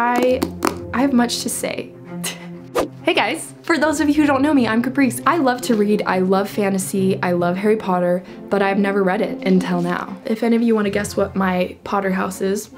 I, I have much to say. Hey guys! For those of you who don't know me, I'm Caprice. I love to read, I love fantasy, I love Harry Potter, but I've never read it until now. If any of you want to guess what my Potter house is,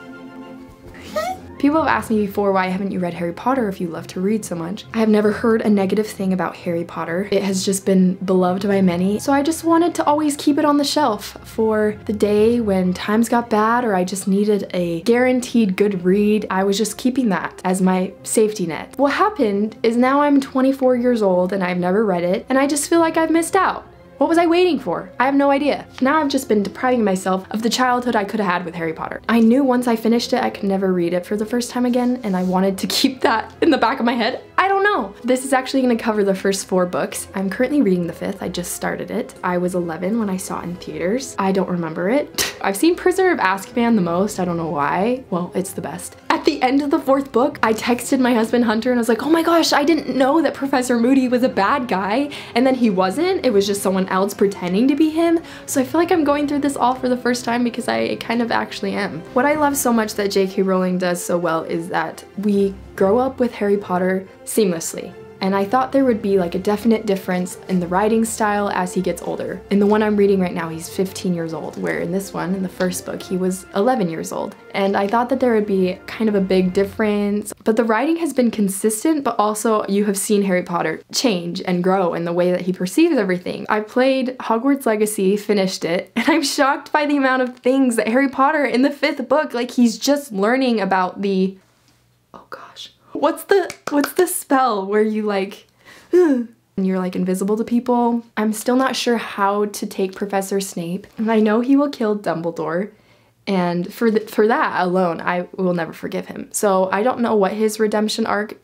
People have asked me before why haven't you read Harry Potter if you love to read so much. I have never heard a negative thing about Harry Potter. It has just been beloved by many, so I just wanted to always keep it on the shelf for the day when times got bad or I just needed a guaranteed good read. I was just keeping that as my safety net. What happened is now I'm 24 years old and I've never read it and I just feel like I've missed out. What was I waiting for? I have no idea. Now I've just been depriving myself of the childhood I could have had with Harry Potter. I knew once I finished it, I could never read it for the first time again, and I wanted to keep that in the back of my head. I don't know. This is actually gonna cover the first four books. I'm currently reading the fifth, I just started it. I was 11 when I saw it in theaters. I don't remember it. I've seen Prisoner of Azkaban the most, I don't know why. Well, it's the best. At the end of the fourth book, I texted my husband Hunter and I was like, oh my gosh, I didn't know that Professor Moody was a bad guy. And then he wasn't, it was just someone else pretending to be him. So I feel like I'm going through this all for the first time because I kind of actually am. What I love so much that J.K. Rowling does so well is that we grow up with Harry Potter seamlessly and I thought there would be like a definite difference in the writing style as he gets older. In the one I'm reading right now, he's 15 years old, where in this one, in the first book, he was 11 years old. And I thought that there would be kind of a big difference, but the writing has been consistent, but also you have seen Harry Potter change and grow in the way that he perceives everything. I played Hogwarts Legacy, finished it, and I'm shocked by the amount of things that Harry Potter in the fifth book, like he's just learning about the, oh gosh, What's the what's the spell where you like and you're like invisible to people? I'm still not sure how to take Professor Snape. And I know he will kill Dumbledore. And for the, for that alone, I will never forgive him. So I don't know what his redemption arc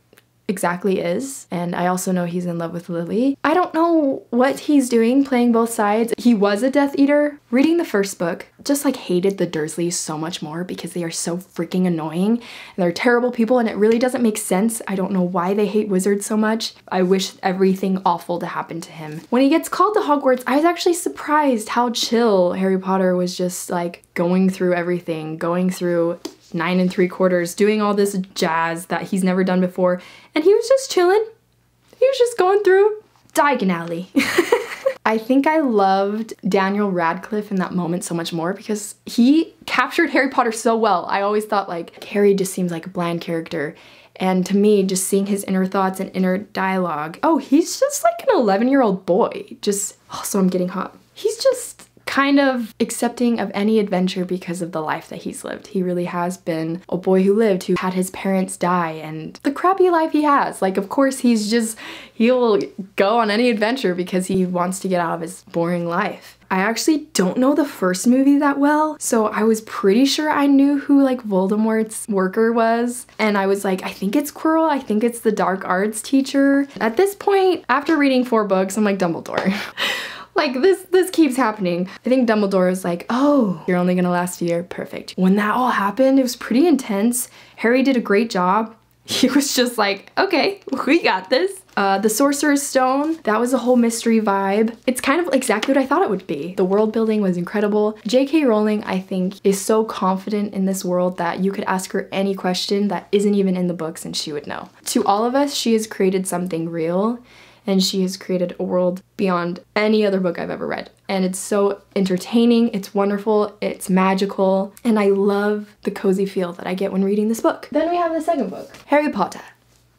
exactly is. And I also know he's in love with Lily. I don't know what he's doing playing both sides. He was a Death Eater. Reading the first book, just like hated the Dursleys so much more because they are so freaking annoying they're terrible people and it really doesn't make sense. I don't know why they hate wizards so much. I wish everything awful to happen to him. When he gets called to Hogwarts, I was actually surprised how chill Harry Potter was just like going through everything, going through nine and three quarters, doing all this jazz that he's never done before. And he was just chilling. He was just going through Diagon Alley. I think I loved Daniel Radcliffe in that moment so much more because he captured Harry Potter so well. I always thought like Harry just seems like a bland character. And to me, just seeing his inner thoughts and inner dialogue, oh, he's just like an 11 year old boy. Just, oh, so I'm getting hot. He's just kind of accepting of any adventure because of the life that he's lived. He really has been a boy who lived, who had his parents die, and the crappy life he has. Like, of course, he's just, he'll go on any adventure because he wants to get out of his boring life. I actually don't know the first movie that well, so I was pretty sure I knew who like Voldemort's worker was. And I was like, I think it's Quirrell, I think it's the dark arts teacher. At this point, after reading four books, I'm like, Dumbledore. Like this this keeps happening. I think Dumbledore is like, oh, you're only gonna last a year, perfect. When that all happened, it was pretty intense. Harry did a great job. He was just like, okay, we got this. Uh, the Sorcerer's Stone, that was a whole mystery vibe. It's kind of exactly what I thought it would be. The world building was incredible. J.K. Rowling, I think, is so confident in this world that you could ask her any question that isn't even in the books and she would know. To all of us, she has created something real and she has created a world beyond any other book I've ever read. And it's so entertaining, it's wonderful, it's magical, and I love the cozy feel that I get when reading this book. Then we have the second book, Harry Potter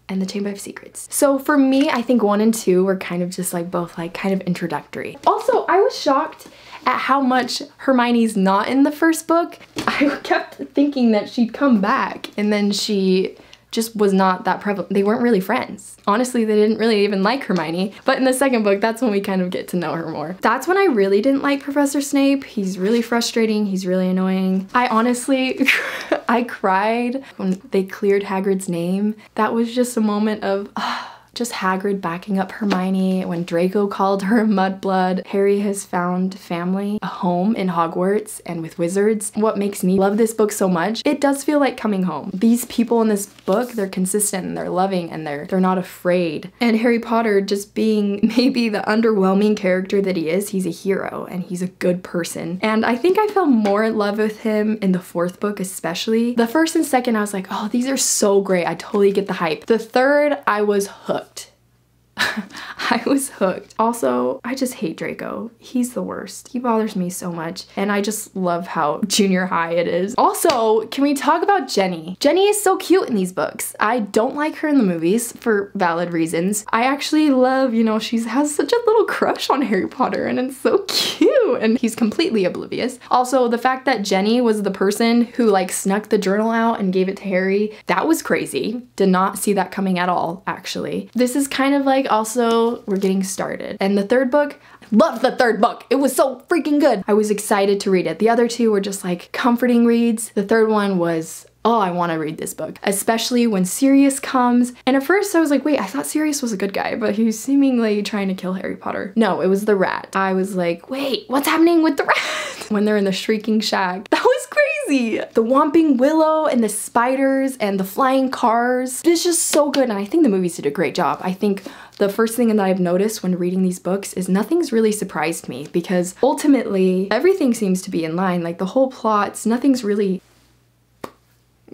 and the Chamber of Secrets. So for me, I think one and two were kind of just like both like kind of introductory. Also, I was shocked at how much Hermione's not in the first book. I kept thinking that she'd come back and then she just was not that prevalent. They weren't really friends. Honestly, they didn't really even like Hermione. But in the second book, that's when we kind of get to know her more. That's when I really didn't like Professor Snape. He's really frustrating. He's really annoying. I honestly, I cried when they cleared Hagrid's name. That was just a moment of, uh, just Hagrid backing up Hermione when Draco called her mudblood. Harry has found family, a home in Hogwarts and with wizards. What makes me love this book so much, it does feel like coming home. These people in this book, they're consistent and they're loving and they're they're not afraid. And Harry Potter just being maybe the underwhelming character that he is, he's a hero and he's a good person. And I think I fell more in love with him in the fourth book especially. The first and second I was like, oh, these are so great. I totally get the hype. The third, I was hooked. I was hooked. Also, I just hate Draco. He's the worst. He bothers me so much. And I just love how junior high it is. Also, can we talk about Ginny? Ginny is so cute in these books. I don't like her in the movies for valid reasons. I actually love, you know, she has such a little crush on Harry Potter and it's so cute and he's completely oblivious. Also, the fact that Ginny was the person who like snuck the journal out and gave it to Harry, that was crazy. Did not see that coming at all, actually. This is kind of like also we're getting started. And the third book, loved the third book. It was so freaking good. I was excited to read it. The other two were just like comforting reads. The third one was oh, I want to read this book, especially when Sirius comes. And at first I was like, wait, I thought Sirius was a good guy, but he's seemingly trying to kill Harry Potter. No, it was the rat. I was like, wait, what's happening with the rat? when they're in the shrieking shack. That was crazy. The Whomping Willow and the spiders and the flying cars. It's just so good. And I think the movies did a great job. I think the first thing that I've noticed when reading these books is nothing's really surprised me because ultimately everything seems to be in line. Like the whole plots, nothing's really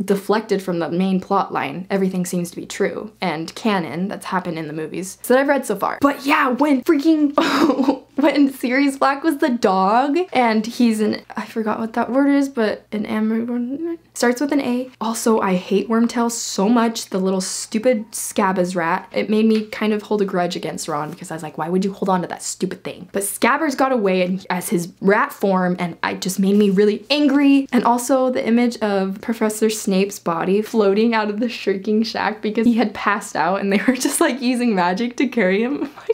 deflected from the main plot line. Everything seems to be true and canon that's happened in the movies that I've read so far. But yeah, when freaking when Sirius Black was the dog and he's an I forgot what that word is, but an Am starts with an A. Also, I hate Wormtail so much, the little stupid Scabbers rat. It made me kind of hold a grudge against Ron because I was like, why would you hold on to that stupid thing? But Scabbers got away as his rat form and it just made me really angry. And also the image of Professor Snape's body floating out of the shrieking shack because he had passed out and they were just like using magic to carry him. Oh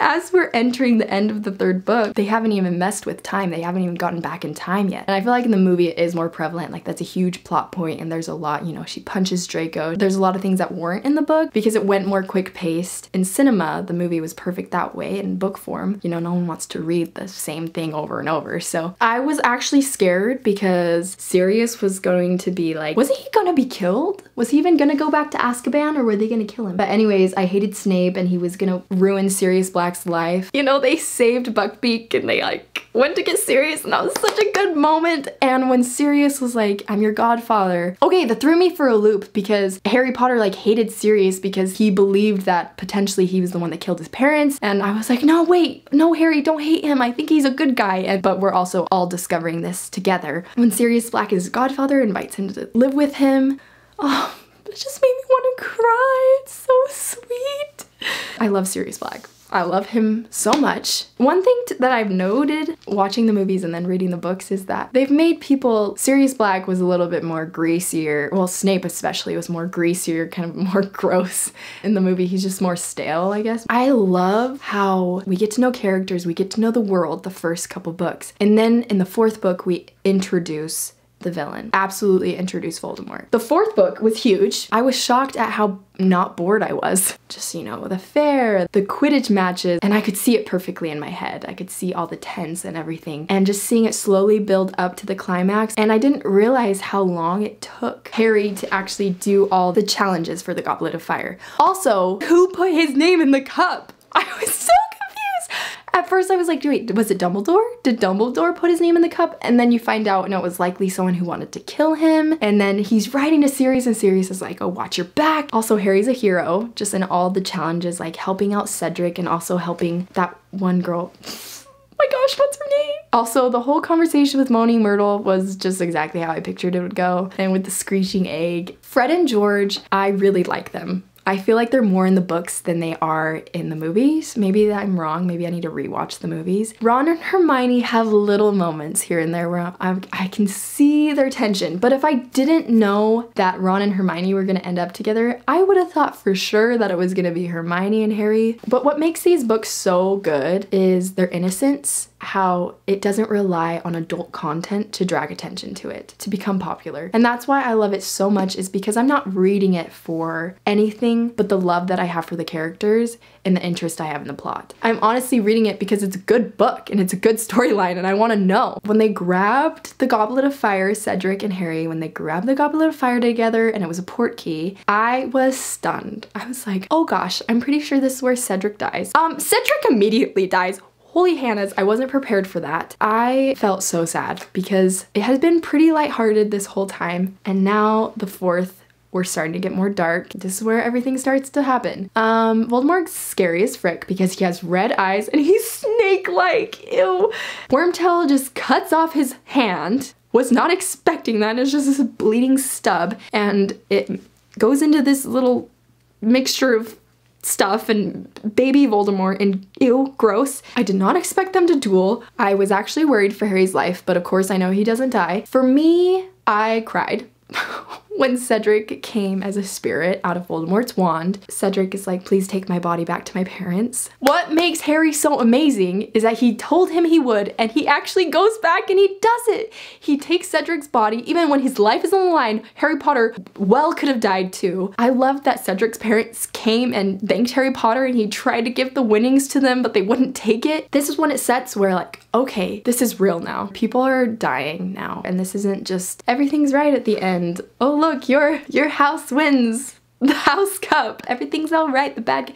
as we're entering the end of the third book, they haven't even messed with time. They haven't even gotten back in time yet. And I feel like in the movie it is more prevalent. Like that's a huge plot point and there's a lot, you know, she punches Draco. There's a lot of things that weren't in the book because it went more quick paced. In cinema, the movie was perfect that way in book form. You know, no one wants to read the same thing over and over. So I was actually scared because Sirius was going to be like, wasn't he gonna be killed? Was he even gonna go back to Azkaban or were they gonna kill him? But anyways, I hated Snape and he was gonna ruin Sirius Black Black's life. You know, they saved Buckbeak and they like went to get Sirius and that was such a good moment. And when Sirius was like, I'm your godfather. Okay, that threw me for a loop because Harry Potter like hated Sirius because he believed that potentially he was the one that killed his parents. And I was like, no, wait, no, Harry, don't hate him. I think he's a good guy. And, but we're also all discovering this together. When Sirius Black, his godfather, invites him to live with him, oh, it just made me want to cry. It's so sweet. I love Sirius Black. I love him so much. One thing that I've noted watching the movies and then reading the books is that they've made people, Sirius Black was a little bit more greasier, well Snape especially was more greasier, kind of more gross in the movie. He's just more stale, I guess. I love how we get to know characters, we get to know the world the first couple books. And then in the fourth book, we introduce the villain. Absolutely introduced Voldemort. The fourth book was huge. I was shocked at how not bored I was. Just, you know, the fair, the Quidditch matches, and I could see it perfectly in my head. I could see all the tents and everything, and just seeing it slowly build up to the climax. And I didn't realize how long it took Harry to actually do all the challenges for the Goblet of Fire. Also, who put his name in the cup? I was so at first I was like, wait, was it Dumbledore? Did Dumbledore put his name in the cup? And then you find out, and it was likely someone who wanted to kill him. And then he's writing to Sirius and Sirius is like, oh, watch your back. Also, Harry's a hero, just in all the challenges, like helping out Cedric and also helping that one girl. my gosh, what's her name? Also, the whole conversation with Moaning Myrtle was just exactly how I pictured it would go. And with the screeching egg. Fred and George, I really like them. I feel like they're more in the books than they are in the movies. Maybe I'm wrong. Maybe I need to rewatch the movies. Ron and Hermione have little moments here and there where I, I can see their tension. But if I didn't know that Ron and Hermione were gonna end up together, I would have thought for sure that it was gonna be Hermione and Harry. But what makes these books so good is their innocence how it doesn't rely on adult content to drag attention to it, to become popular. And that's why I love it so much is because I'm not reading it for anything but the love that I have for the characters and the interest I have in the plot. I'm honestly reading it because it's a good book and it's a good storyline and I want to know. When they grabbed the Goblet of Fire, Cedric and Harry, when they grabbed the Goblet of Fire together and it was a portkey, I was stunned. I was like, oh gosh, I'm pretty sure this is where Cedric dies. Um, Cedric immediately dies. Holy Hannahs, I wasn't prepared for that. I felt so sad because it has been pretty lighthearted this whole time and now the fourth we're starting to get more dark. This is where everything starts to happen. Um, Voldemort's scary as frick because he has red eyes and he's snake-like. Ew. Wormtail just cuts off his hand. Was not expecting that. It's just this bleeding stub and it goes into this little mixture of stuff and baby Voldemort and ew, gross. I did not expect them to duel. I was actually worried for Harry's life, but of course I know he doesn't die. For me, I cried. when Cedric came as a spirit out of Voldemort's wand, Cedric is like, please take my body back to my parents. What makes Harry so amazing is that he told him he would and he actually goes back and he does it. He takes Cedric's body, even when his life is on the line, Harry Potter well could have died too. I love that Cedric's parents came and thanked Harry Potter and he tried to give the winnings to them, but they wouldn't take it. This is when it sets where like, okay, this is real now. People are dying now and this isn't just everything's right at the end. Oh look, look, your your house wins. The house cup. Everything's all right. The bad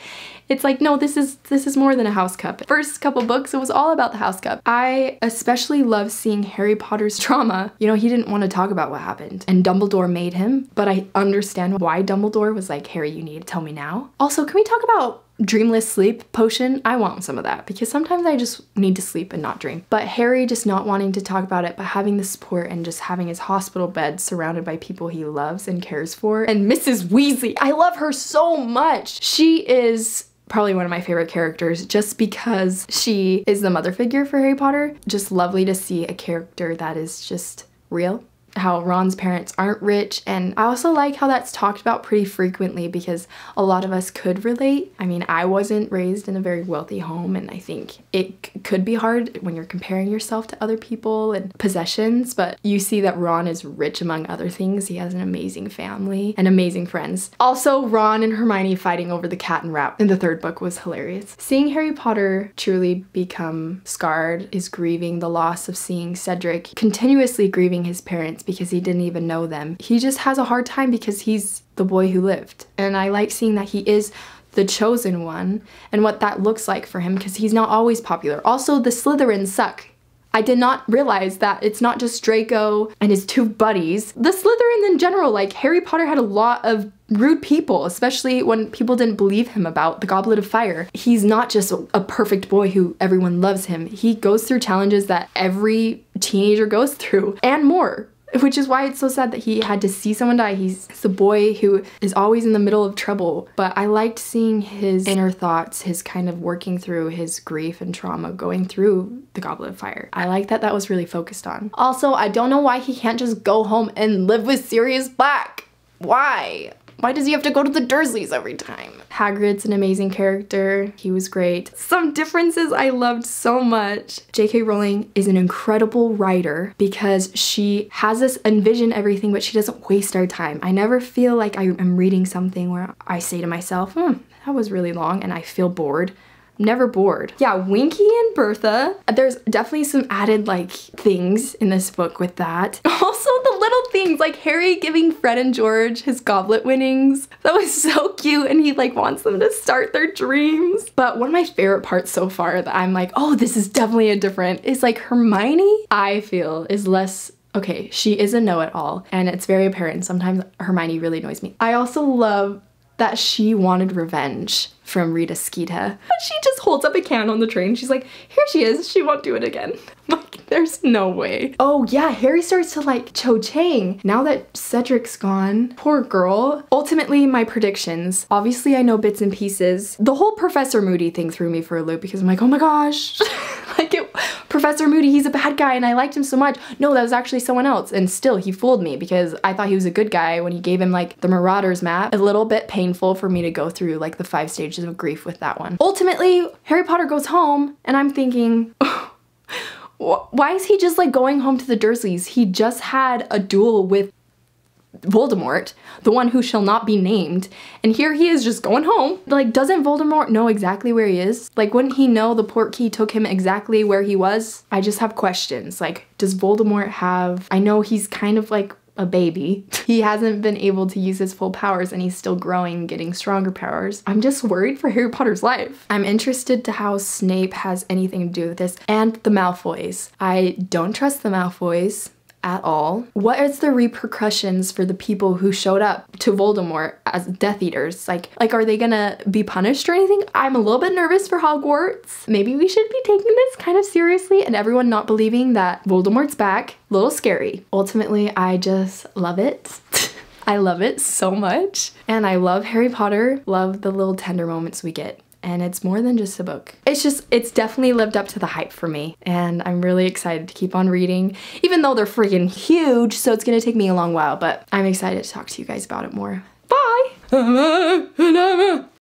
it's like no this is this is more than a house cup. First couple books it was all about the house cup. I especially love seeing harry potter's trauma you know he didn't want to talk about what happened and dumbledore made him but i understand why dumbledore was like harry you need to tell me now. Also can we talk about dreamless sleep potion, I want some of that because sometimes I just need to sleep and not dream. But Harry just not wanting to talk about it, but having the support and just having his hospital bed surrounded by people he loves and cares for. And Mrs. Weasley, I love her so much. She is probably one of my favorite characters just because she is the mother figure for Harry Potter. Just lovely to see a character that is just real how Ron's parents aren't rich and I also like how that's talked about pretty frequently because a lot of us could relate. I mean, I wasn't raised in a very wealthy home and I think it could be hard when you're comparing yourself to other people and possessions, but you see that Ron is rich among other things. He has an amazing family and amazing friends. Also, Ron and Hermione fighting over the cat and rat in the third book was hilarious. Seeing Harry Potter truly become scarred is grieving the loss of seeing Cedric continuously grieving his parents because he didn't even know them. He just has a hard time because he's the boy who lived. And I like seeing that he is the chosen one and what that looks like for him because he's not always popular. Also, the Slytherins suck. I did not realize that it's not just Draco and his two buddies. The Slytherins in general, like Harry Potter had a lot of rude people, especially when people didn't believe him about the Goblet of Fire. He's not just a perfect boy who everyone loves him. He goes through challenges that every teenager goes through and more which is why it's so sad that he had to see someone die. He's the boy who is always in the middle of trouble. But I liked seeing his inner thoughts, his kind of working through his grief and trauma going through the Goblet of Fire. I like that that was really focused on. Also, I don't know why he can't just go home and live with Sirius Black. Why? Why does he have to go to the Dursleys every time? Hagrid's an amazing character. He was great. Some differences I loved so much. J.K. Rowling is an incredible writer because she has us envision everything, but she doesn't waste our time. I never feel like I am reading something where I say to myself, hmm, that was really long and I feel bored never bored. Yeah, Winky and Bertha. There's definitely some added like things in this book with that. Also the little things like Harry giving Fred and George his goblet winnings. That was so cute and he like wants them to start their dreams. But one of my favorite parts so far that I'm like, oh, this is definitely a different is like Hermione, I feel is less okay, she is a know-it-all and it's very apparent. Sometimes Hermione really annoys me. I also love that she wanted revenge from Rita Skeeter. But she just holds up a can on the train. She's like, here she is. She won't do it again. There's no way. Oh yeah, Harry starts to like Cho Chang. Now that Cedric's gone, poor girl. Ultimately, my predictions. Obviously, I know bits and pieces. The whole Professor Moody thing threw me for a loop because I'm like, oh my gosh. like it, Professor Moody, he's a bad guy and I liked him so much. No, that was actually someone else. And still, he fooled me because I thought he was a good guy when he gave him like the Marauders map. A little bit painful for me to go through like the five stages of grief with that one. Ultimately, Harry Potter goes home and I'm thinking, oh, Why is he just like going home to the Dursleys? He just had a duel with Voldemort, the one who shall not be named. And here he is just going home. Like, doesn't Voldemort know exactly where he is? Like, wouldn't he know the Portkey took him exactly where he was? I just have questions. Like, does Voldemort have. I know he's kind of like a baby. He hasn't been able to use his full powers and he's still growing, getting stronger powers. I'm just worried for Harry Potter's life. I'm interested to how Snape has anything to do with this and the Malfoys. I don't trust the Malfoys at all. What is the repercussions for the people who showed up to Voldemort as Death Eaters? Like, like are they gonna be punished or anything? I'm a little bit nervous for Hogwarts. Maybe we should be taking this kind of seriously and everyone not believing that Voldemort's back. A little scary. Ultimately, I just love it. I love it so much. And I love Harry Potter, love the little tender moments we get and it's more than just a book. It's just, it's definitely lived up to the hype for me, and I'm really excited to keep on reading, even though they're freaking huge, so it's gonna take me a long while, but I'm excited to talk to you guys about it more. Bye!